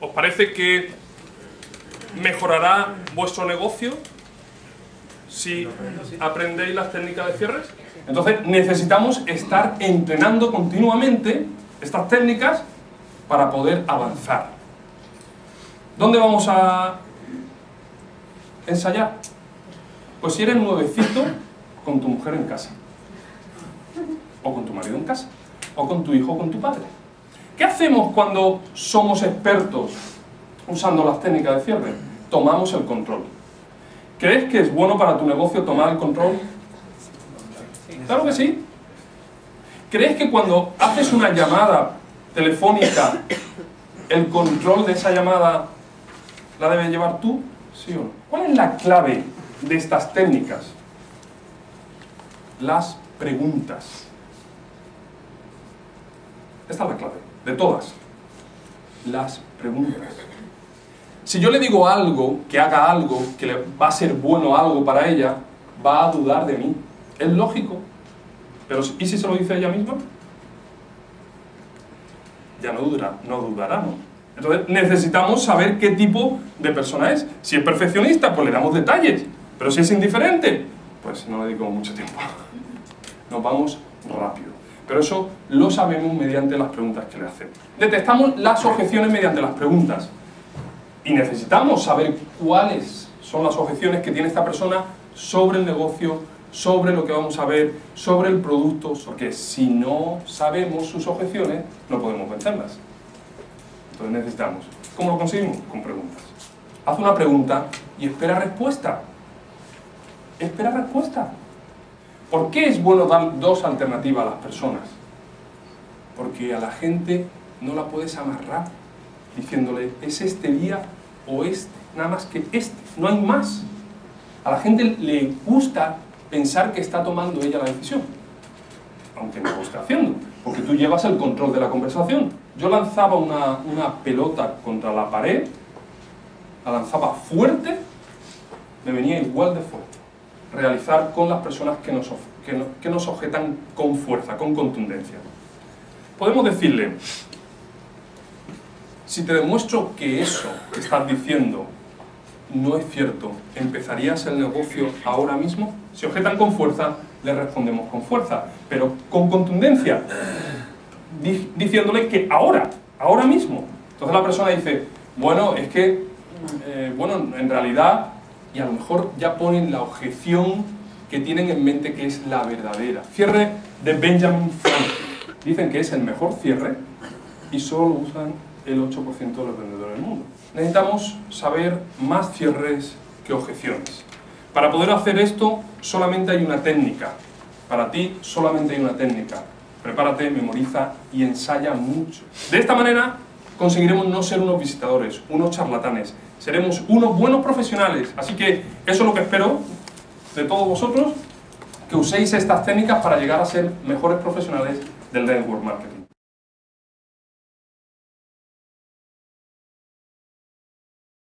¿Os parece que mejorará vuestro negocio si aprendéis las técnicas de cierres? Entonces necesitamos estar entrenando continuamente estas técnicas para poder avanzar. ¿Dónde vamos a ensayar? Pues si eres nuevecito, con tu mujer en casa. O con tu marido en casa. O con tu hijo o con tu padre. ¿Qué hacemos cuando somos expertos usando las técnicas de cierre? Tomamos el control. ¿Crees que es bueno para tu negocio tomar el control? Claro que sí. ¿Crees que cuando haces una llamada telefónica, el control de esa llamada la debes llevar tú? ¿Sí o no? ¿Cuál es la clave de estas técnicas? Las preguntas. Esta es la clave, de todas. Las preguntas. Si yo le digo algo, que haga algo, que le va a ser bueno algo para ella, va a dudar de mí. Es lógico. Pero ¿y si se lo dice ella misma? Ya no dudará, no dudará. Entonces necesitamos saber qué tipo de persona es. Si es perfeccionista, pues le damos detalles. Pero si es indiferente, pues no le dedicamos mucho tiempo. Nos vamos rápido. Pero eso lo sabemos mediante las preguntas que le hacemos. Detectamos las objeciones mediante las preguntas. Y necesitamos saber cuáles son las objeciones que tiene esta persona sobre el negocio, sobre lo que vamos a ver, sobre el producto, porque si no sabemos sus objeciones, no podemos vencerlas. Entonces necesitamos. ¿Cómo lo conseguimos? Con preguntas. Haz una pregunta y espera respuesta. Espera respuesta. ¿Por qué es bueno dar dos alternativas a las personas? Porque a la gente no la puedes amarrar diciéndole, es este día o este, nada más que este, no hay más. A la gente le gusta pensar que está tomando ella la decisión, aunque no lo esté haciendo, porque tú llevas el control de la conversación. Yo lanzaba una, una pelota contra la pared, la lanzaba fuerte, me venía igual de fuerte. Realizar con las personas que nos, que, que nos objetan con fuerza, con contundencia. Podemos decirle, si te demuestro que eso que estás diciendo no es cierto, ¿empezarías el negocio ahora mismo? Si objetan con fuerza, le respondemos con fuerza, pero con contundencia, diciéndole que ahora, ahora mismo. Entonces la persona dice, bueno, es que, eh, bueno, en realidad, y a lo mejor ya ponen la objeción que tienen en mente que es la verdadera. Cierre de Benjamin Franklin. Dicen que es el mejor cierre y solo usan el 8% de los vendedores del mundo. Necesitamos saber más cierres que objeciones. Para poder hacer esto solamente hay una técnica. Para ti solamente hay una técnica. Prepárate, memoriza y ensaya mucho. De esta manera conseguiremos no ser unos visitadores, unos charlatanes. Seremos unos buenos profesionales. Así que eso es lo que espero de todos vosotros, que uséis estas técnicas para llegar a ser mejores profesionales del network marketing.